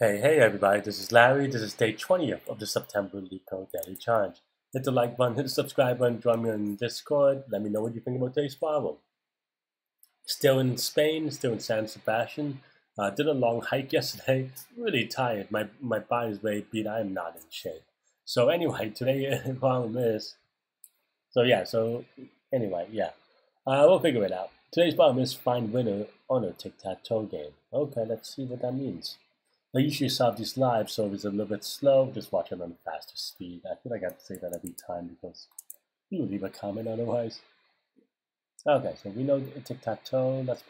Hey, hey everybody, this is Larry. This is day 20th of the September LeetCode Daily Challenge. Hit the like button, hit the subscribe button, join me on Discord. Let me know what you think about today's problem. Still in Spain, still in San Sebastian. Uh, did a long hike yesterday. Really tired. My my body is very beat. I am not in shape. So anyway, today the problem is. So yeah. So anyway, yeah. Uh, we'll figure it out. Today's problem is find winner on a tic-tac-toe game. Okay, let's see what that means. I usually solve these live, so if it's a little bit slow, just watch it on faster speed. I feel like I have to say that every time because you leave a comment otherwise. Okay, so we know tic-tac-toe. Let's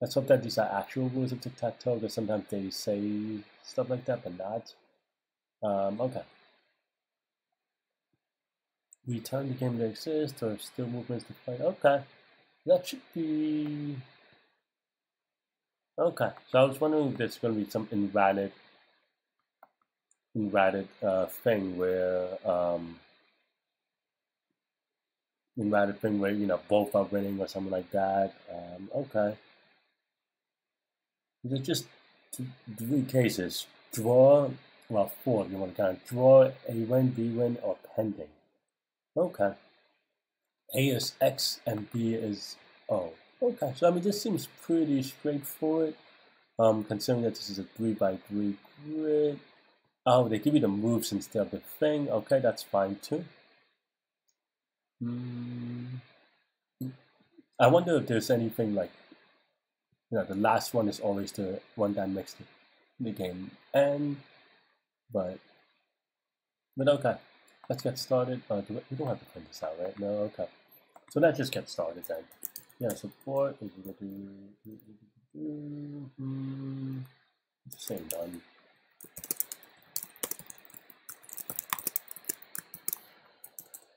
let's hope that these are actual rules of tic-tac-toe because sometimes they say stuff like that, but not. Um, okay. Return the game to exist or still movements to play. Okay, that should be Okay, so I was wondering if there's going to be some invalid, invalid uh, thing where um, invalid thing where you know both are winning or something like that. Um, okay, there's just three cases: draw, well, four. You want to kind of draw a win, B win, or pending. Okay. A is X and B is O. Okay, so I mean, this seems pretty straightforward, um, considering that this is a 3 by 3 grid. Oh, they give you the moves instead of the thing. Okay, that's fine too. Mm. I wonder if there's anything like, you know, the last one is always the one that makes the, the game end, but, but okay, let's get started. Uh, do we, we don't have to print this out, right? No, okay. So let's just get started then yeah, support is to same done.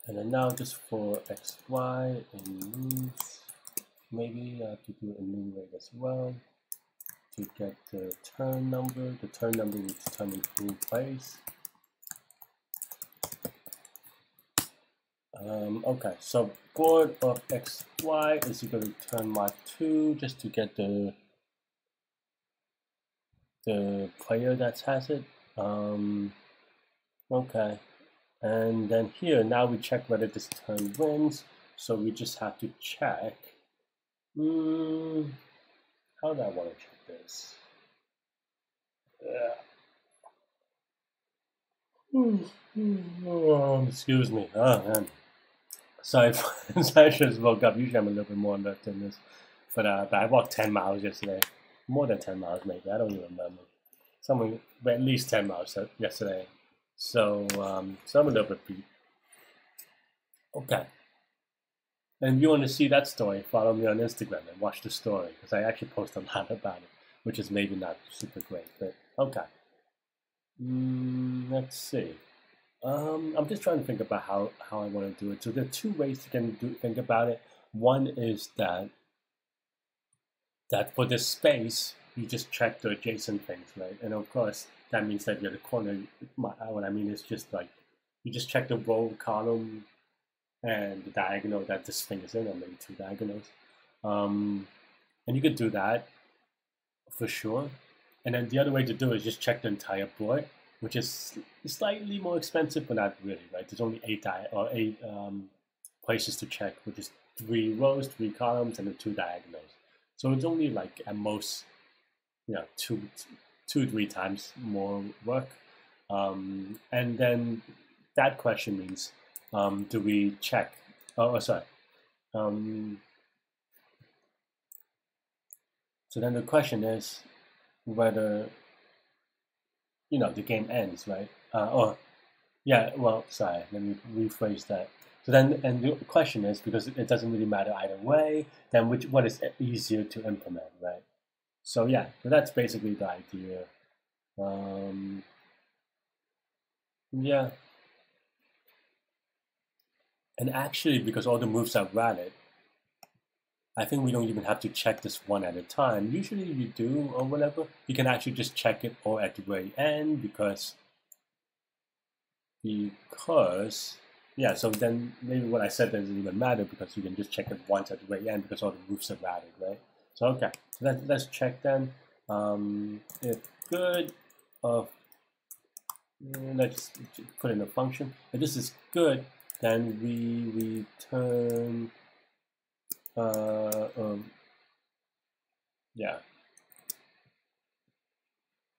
And then now just for xy and moves, maybe I have to do enumerate as well to get the turn number. The turn number will determine who plays. Um, okay, so board of xy is equal to turn mod 2 just to get the the player that has it. Um, okay, and then here now we check whether this turn wins. So we just have to check. Mm, how do I want to check this? Yeah. Oh, excuse me. Oh, man. Sorry, I just woke up. Usually I'm a little bit more alert than this. But, uh, but I walked 10 miles yesterday. More than 10 miles, maybe. I don't even remember. Something, but at least 10 miles yesterday. So, um, so I'm a little bit beat. Okay. And if you want to see that story, follow me on Instagram and watch the story because I actually post a lot about it, which is maybe not super great, but okay. Mm, let's see. Um, I'm just trying to think about how, how I want to do it. So there are two ways you can do, think about it. One is that that for this space, you just check the adjacent things, right? And of course, that means that you're the corner. What I mean is just like you just check the row, column, and the diagonal that this thing is in, or maybe two diagonals. Um, and you could do that for sure. And then the other way to do it is just check the entire board which is slightly more expensive, but not really, right? There's only eight di or eight um, places to check, which is three rows, three columns, and then two diagonals. So it's only like at most, you know, two, two, three times more work. Um, and then that question means, um, do we check? Oh, oh sorry. Um, so then the question is whether you know the game ends, right? Uh, or yeah, well, sorry, let me rephrase that. So then, and the question is because it doesn't really matter either way. Then which what is easier to implement, right? So yeah, so that's basically the idea. Um, yeah. And actually, because all the moves are valid, I think we don't even have to check this one at a time. Usually you do or whatever. You can actually just check it all at the very end because because yeah, so then maybe what I said doesn't even matter because you can just check it once at the very end because all the roofs are valid, right? So okay, so let, let's check then. Um, if good, of let's put in a function. If this is good, then we return uh, um, yeah.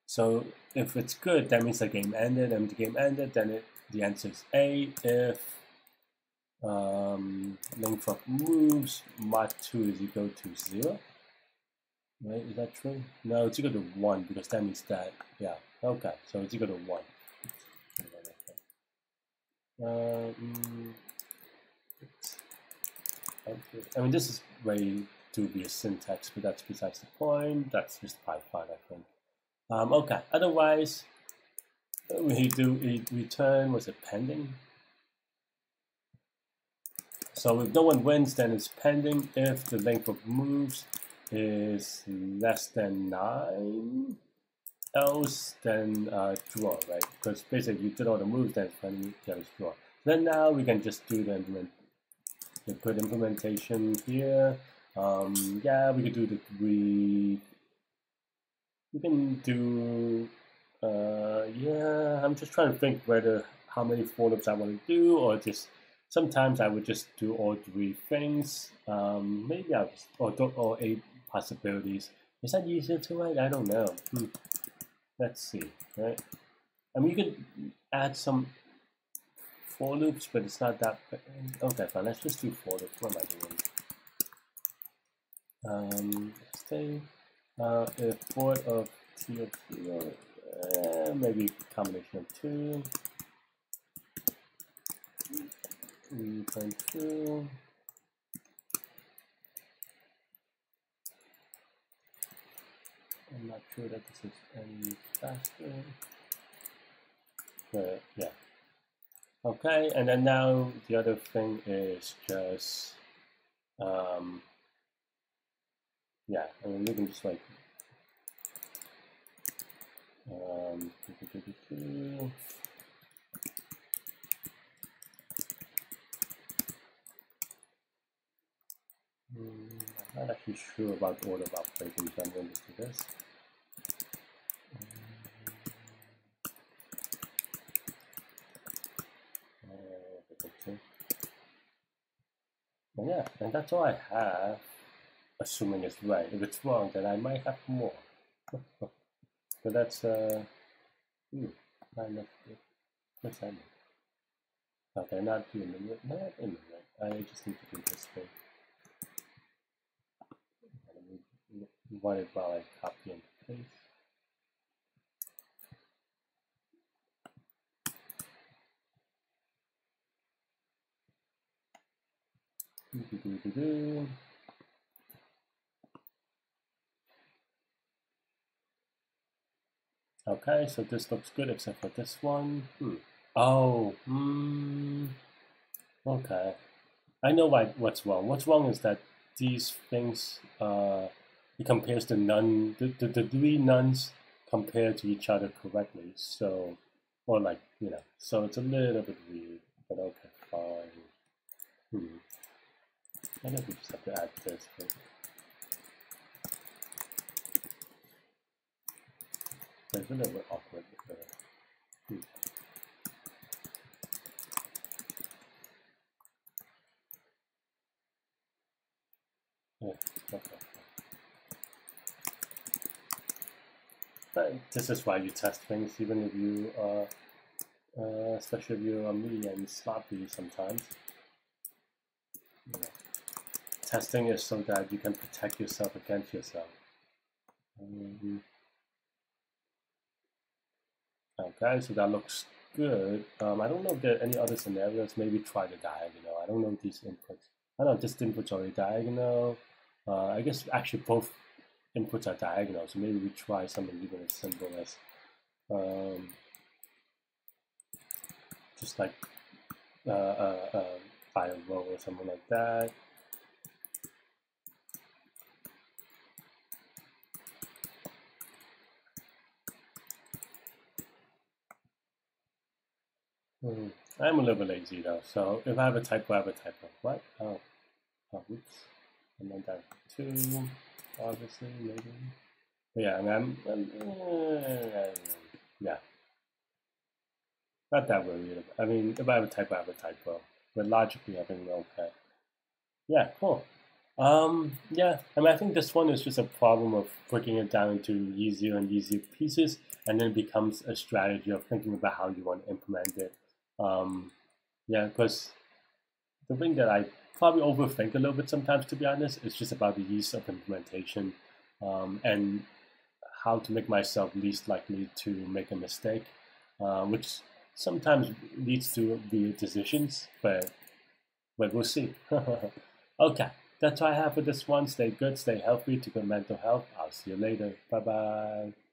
So if it's good, that means the game ended. And the game ended, then it, the answer is A. If um, length of moves mod 2 is equal to 0. Right, is that true? No, it's equal to 1 because that means that, yeah, okay, so it's equal to 1. Um, I mean, this is way dubious syntax, but that's besides the point. That's just Python, I think. Um, okay, otherwise, we do we return, was it pending? So if no one wins, then it's pending. If the length of moves is less than 9, else then uh, draw, right? Because basically you did all the moves, then finally there is draw. Then now we can just do the implement, the put implementation here. Um, yeah, we could do the we we can do uh, yeah. I'm just trying to think whether how many for loops I want to do, or just sometimes I would just do all three things. Um, maybe I'll just or or eight possibilities. Is that easier to write? I don't know. Hmm. Let's see, right? I mean, you could add some for loops, but it's not that. Okay, fine. Let's just do for loops. What am I doing? Um, stay. Uh, if for of t of zero, uh, maybe combination of two. Return true. I'm not sure that this is any faster. But yeah. Okay, and then now the other thing is just, um, yeah, I mean, we can just like, um, I'm not actually sure about order of operations, I'm going to do this. And yeah, and that's all I have, assuming it's right. If it's wrong, then I might have more. but that's, uh, hmm, kind of, what's that mean? Okay, not in the minute, not in the minute. I just need to do this thing. What while I copy and paste. Okay, so this looks good except for this one. Hmm. Oh, hmm. Okay. I know why, what's wrong. What's wrong is that these things, uh, it compares the none, the, the, the three nones compare to each other correctly. So, or like, you know, so it's a little bit weird, but okay, fine. Hmm. I guess we just have to add this. But... It's a little bit awkward. But, hmm. Yeah, okay. But this is why you test things, even if you are, uh, especially if you are me and sloppy sometimes. Testing is so that you can protect yourself against yourself. Um, okay, so that looks good. Um, I don't know if there are any other scenarios. Maybe try the diagonal. I don't know these inputs. I don't know this input's already diagonal. Uh, I guess actually both inputs are diagonal, so maybe we try something even as simple as um, just like uh, uh, uh, by a row or something like that. Hmm. I'm a little bit lazy though, so if I have a typo, I have a typo. What? Oh, oh oops. And then that two, obviously, maybe. But yeah, I mean, I'm, I'm uh, Not that worried. I mean, if I have a typo, I have a typo. But logically, I think okay. Yeah, cool. Um, yeah, I mean, I think this one is just a problem of breaking it down into easier and easier pieces, and then it becomes a strategy of thinking about how you want to implement it. Um, yeah, because the thing that I probably overthink a little bit sometimes, to be honest, is just about the ease of implementation um, and how to make myself least likely to make a mistake, uh, which sometimes leads to the decisions, but but we'll see. okay, that's all I have for this one. Stay good, stay healthy, to good mental health. I'll see you later. Bye bye.